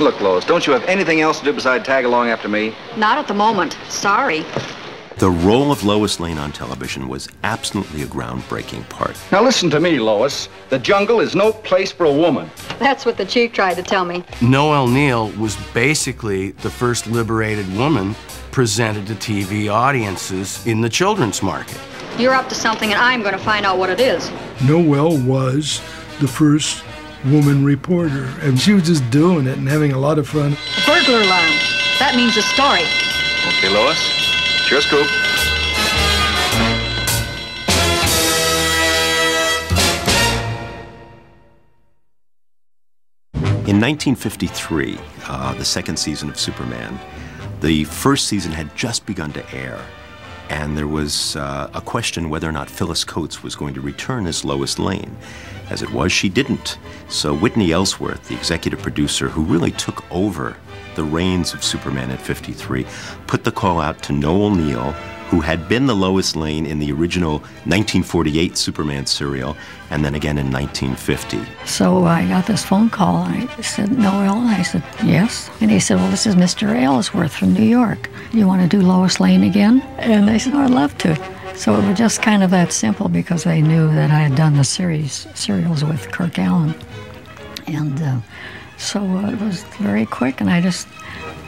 Look, Lois, don't you have anything else to do besides tag along after me? Not at the moment. Sorry. The role of Lois Lane on television was absolutely a groundbreaking part. Now listen to me, Lois. The jungle is no place for a woman. That's what the chief tried to tell me. Noel Neill was basically the first liberated woman presented to TV audiences in the children's market. You're up to something, and I'm going to find out what it is. Noel was the first woman reporter, and she was just doing it and having a lot of fun. A burglar alarm. That means a story. Okay, Lois. Sure scoop. In 1953, uh, the second season of Superman, the first season had just begun to air, and there was uh, a question whether or not Phyllis Coates was going to return as Lois Lane. As it was, she didn't. So Whitney Ellsworth, the executive producer who really took over the reins of Superman at 53, put the call out to Noel Neill, who had been the Lois Lane in the original 1948 Superman serial, and then again in 1950. So I got this phone call. I said, Noel? I said, yes. And he said, well, this is Mr. Ellsworth from New York. You want to do Lois Lane again? And I said, oh, I'd love to. So it was just kind of that simple because they knew that I had done the series serials with Kirk Alyn. And uh, so uh, it was very quick, and I just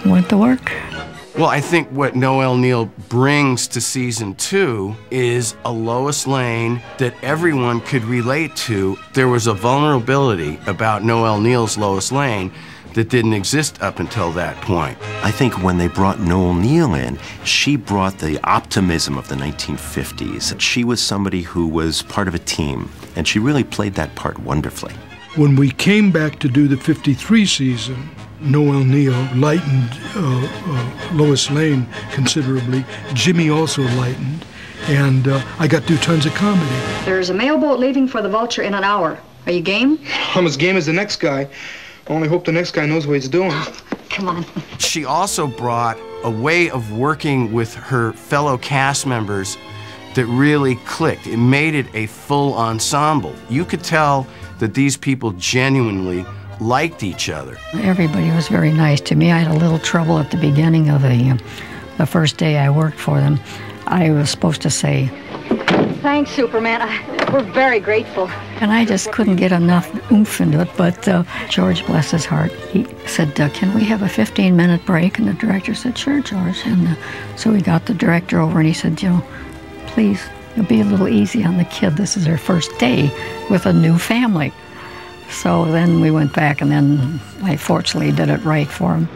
went to work. Well, I think what Noel Neill brings to season two is a Lois Lane that everyone could relate to. There was a vulnerability about Noel Neill's Lois Lane that didn't exist up until that point. I think when they brought Noel Neill in, she brought the optimism of the 1950s. She was somebody who was part of a team, and she really played that part wonderfully. When we came back to do the 53 season, Noel Neill lightened uh, uh, Lois Lane considerably. Jimmy also lightened, and uh, I got to do tons of comedy. There's a mailboat leaving for the Vulture in an hour. Are you game? I'm as game as the next guy. I only hope the next guy knows what he's doing. Come on. She also brought a way of working with her fellow cast members that really clicked. It made it a full ensemble. You could tell that these people genuinely liked each other. Everybody was very nice to me. I had a little trouble at the beginning of the, uh, the first day I worked for them. I was supposed to say, Thanks, Superman. I, we're very grateful. and I just couldn't get enough oomph into it. But uh, George, bless his heart, he said, uh, Can we have a 15 minute break? And the director said, Sure, George. And uh, so we got the director over and he said, You know, please, you'll be a little easy on the kid. This is her first day with a new family. So then we went back, and then I fortunately did it right for him.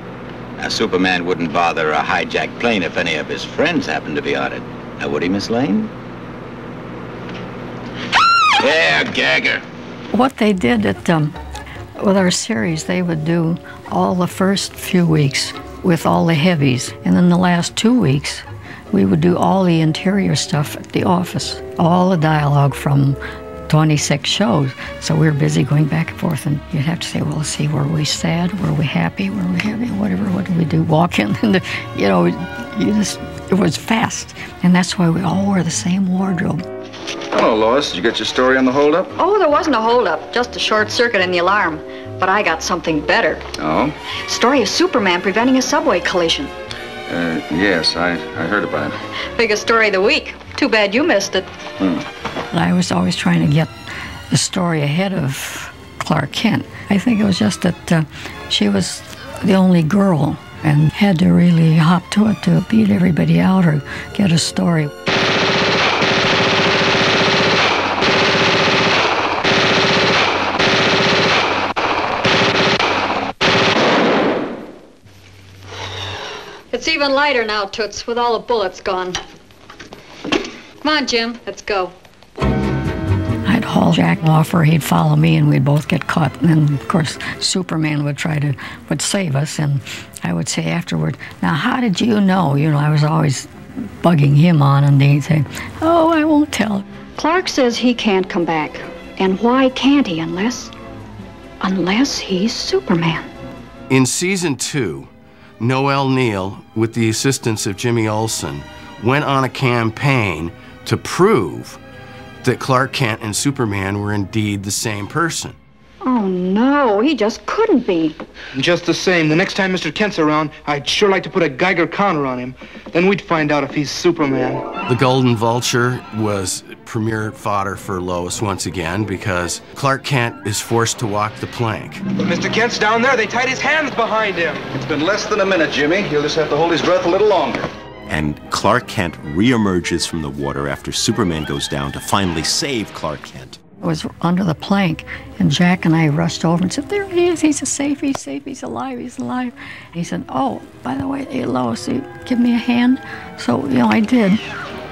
Now, Superman wouldn't bother a hijacked plane if any of his friends happened to be on it. Now, would he, Miss Lane? Yeah, gagger. What they did at um, with our series, they would do all the first few weeks with all the heavies, and then the last two weeks, we would do all the interior stuff at the office, all the dialogue from 26 shows. So we were busy going back and forth, and you'd have to say, well, let's see, were we sad? Were we happy? Were we happy? Whatever, what did we do? Walk in, and, you know, you just, it was fast. And that's why we all wore the same wardrobe. Hello, Lois. Did you get your story on the holdup? Oh, there wasn't a holdup, just a short circuit in the alarm. But I got something better. Oh? Story of Superman preventing a subway collision. Uh, yes, I, I heard about it. Biggest story of the week. Too bad you missed it. I was always trying to get the story ahead of Clark Kent. I think it was just that uh, she was the only girl and had to really hop to it to beat everybody out or get a story. It's even lighter now, Toots, with all the bullets gone. Come on, Jim, let's go. I'd haul Jack off or he'd follow me and we'd both get caught. And of course, Superman would try to, would save us. And I would say afterward, now, how did you know? You know, I was always bugging him on and he'd say, oh, I won't tell. Clark says he can't come back. And why can't he unless... unless he's Superman? In season two, Noel Neill, with the assistance of Jimmy Olsen, went on a campaign to prove that Clark Kent and Superman were indeed the same person. Oh, no, he just couldn't be. Just the same, the next time Mr. Kent's around, I'd sure like to put a Geiger counter on him. Then we'd find out if he's Superman. The Golden Vulture was premier fodder for Lois once again because Clark Kent is forced to walk the plank. But Mr. Kent's down there. They tied his hands behind him. It's been less than a minute, Jimmy. He'll just have to hold his breath a little longer. And Clark Kent reemerges from the water after Superman goes down to finally save Clark Kent. I was under the plank, and Jack and I rushed over and said, There he is. He's safe. He's safe. He's alive. He's alive. He said, Oh, by the way, hey, Lois, give me a hand? So, you know, I did.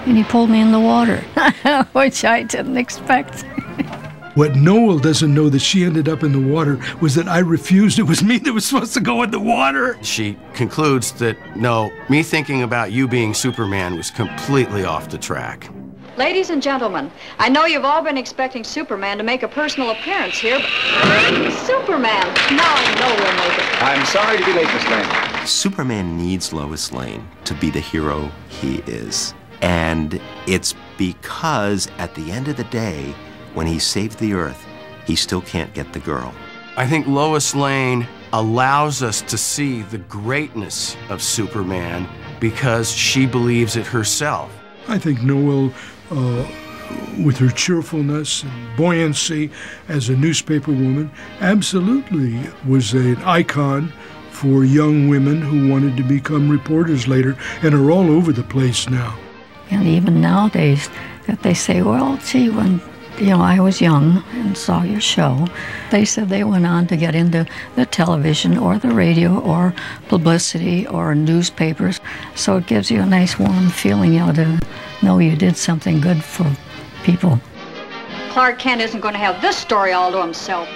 And he pulled me in the water, which I didn't expect. What Noel doesn't know that she ended up in the water was that I refused. It was me that was supposed to go in the water. She concludes that no, me thinking about you being Superman was completely off the track. Ladies and gentlemen, I know you've all been expecting Superman to make a personal appearance here, but Superman! Now I know we'll make it. I'm sorry to be late, Miss Lane. Superman needs Lois Lane to be the hero he is. And it's because at the end of the day, when he saved the Earth, he still can't get the girl. I think Lois Lane allows us to see the greatness of Superman because she believes it herself. I think Noel, uh, with her cheerfulness and buoyancy as a newspaper woman, absolutely was an icon for young women who wanted to become reporters later and are all over the place now. And even nowadays, that they say, well, gee, when you know I was young and saw your show, they said they went on to get into the television or the radio or publicity or newspapers. So it gives you a nice warm feeling, you know, to know you did something good for people. Clark Kent isn't going to have this story all to himself.